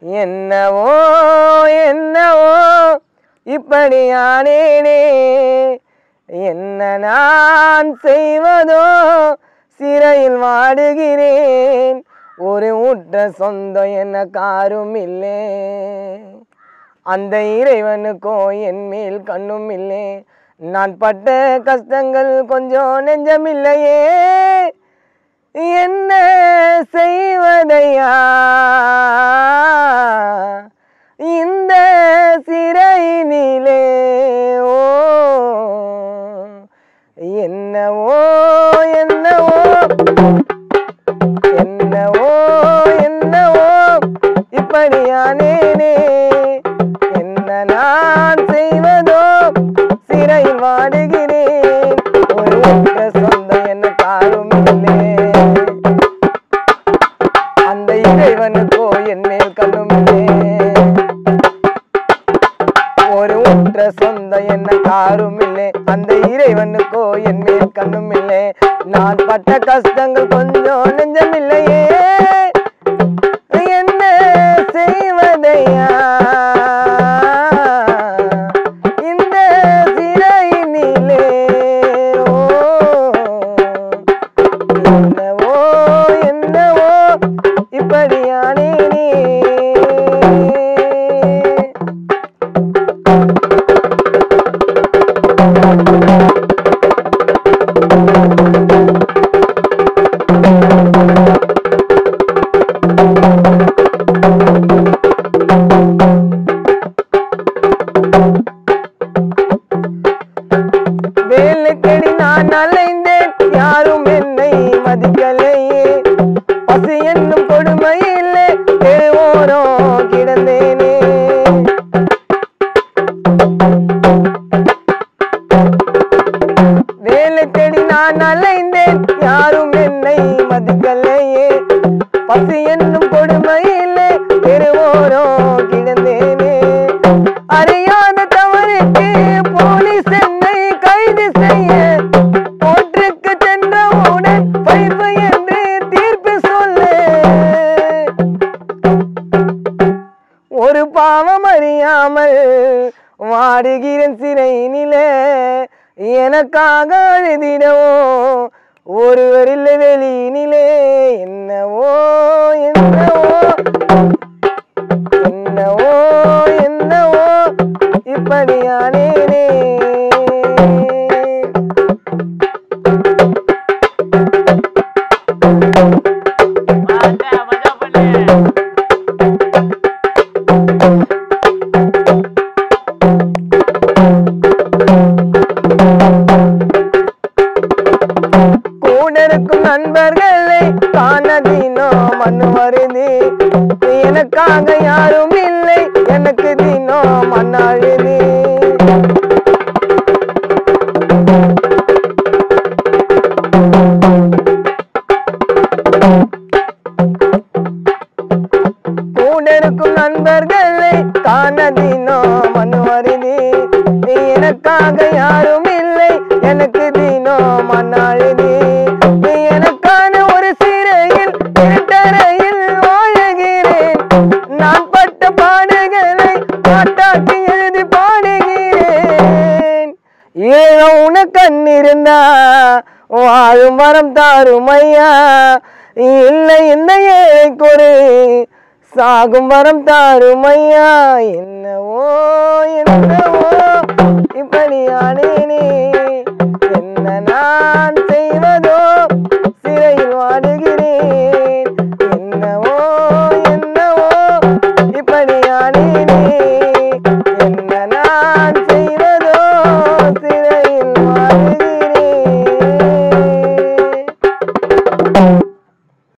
என்னவோ என்னவோ இப்படியானேனே என்ன நான் செய்வதோ சிறையில் வாடுகிறேன். ஒரு ஊட்ட சொந்தம் என்ன காரும் இல்லை. அந்த இறைவனுக்கோ என் மேல் கண்ணும் இல்லை. நான் பட்ட கஷ்டங்கள் கொஞ்சம் நெஞ்சமில்லையே இறைவனுக்கோ என் மேல் கண்ணும் ஒரு ஒற்ற சொந்த என்ன காரும் இல்லை அந்த இறைவனுக்கோ என் மேல் கண்ணும் இல்லை நான் பட்ட கஷ்டங்கள் கொஞ்சம் நெஞ்சமில்லையே. என்ன செய்வதையா? வேலைக்கடி ஒரு பாவம் அறியாமல் வாடுகிறேன் சிறையினிலே எனக்காக அழுதிடவோ ஒருவரில் வெளியினிலே மண்ணு வருது எனக்காக யாரும் இல்லை. எனக்கு தினோ மண்ணாழுது. கூட இருக்கும் நண்பர்களை காணதினோ கண்ணிருந்தா வாழும் வரம் தாரும் ஐயா இல்லை இந்த ஏழைக்கு ஒரு சாகும் வரம் தாரும் ஐயா என்னவோ